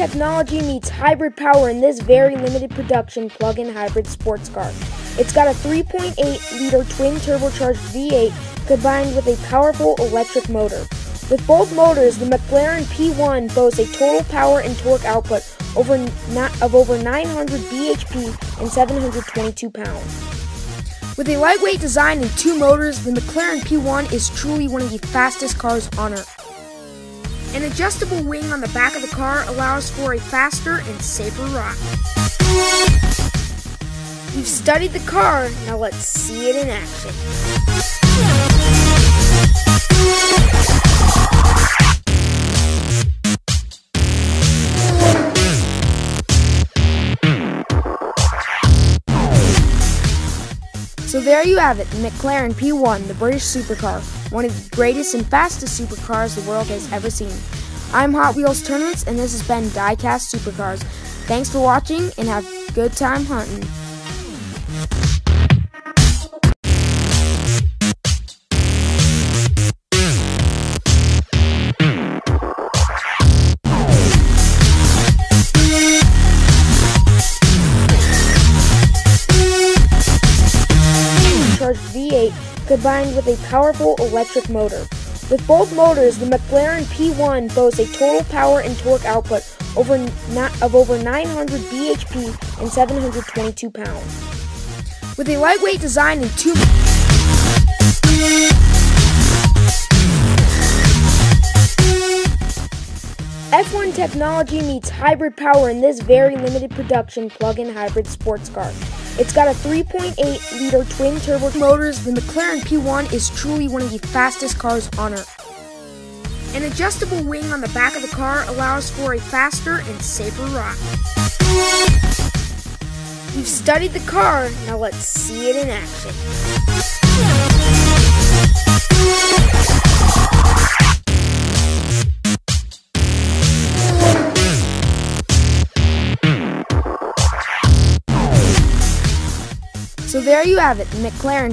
technology meets hybrid power in this very limited production plug-in hybrid sports car. It's got a 3.8 liter twin turbocharged V8 combined with a powerful electric motor. With both motors, the McLaren P1 boasts a total power and torque output over of over 900 bhp and 722 pounds. With a lightweight design and two motors, the McLaren P1 is truly one of the fastest cars on earth. An adjustable wing on the back of the car allows for a faster and safer ride. We've studied the car, now let's see it in action. So there you have it, the McLaren P1, the British supercar, one of the greatest and fastest supercars the world has ever seen. I'm Hot Wheels Tournaments, and this has been Diecast Supercars. Thanks for watching, and have a good time hunting. V8 combined with a powerful electric motor. With both motors, the McLaren P1 boasts a total power and torque output over of over 900 bhp and 722 pounds. With a lightweight design and two F1 technology meets hybrid power in this very limited production plug-in hybrid sports car. It's got a 3.8 liter twin turbo motors. The McLaren P1 is truly one of the fastest cars on earth. An adjustable wing on the back of the car allows for a faster and safer ride. You've studied the car, now let's see it in action. So there you have it, the McLaren